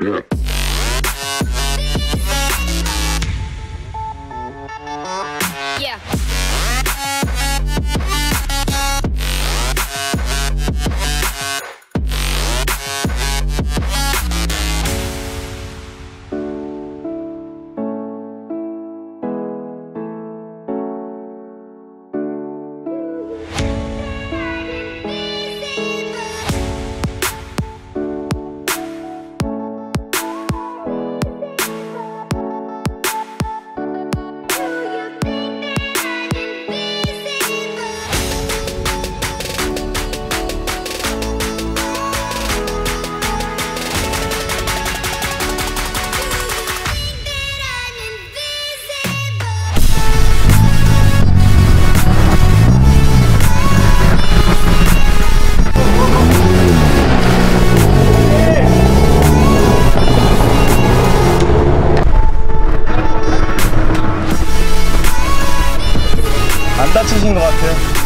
Yeah. 안 다치신 것 같아요.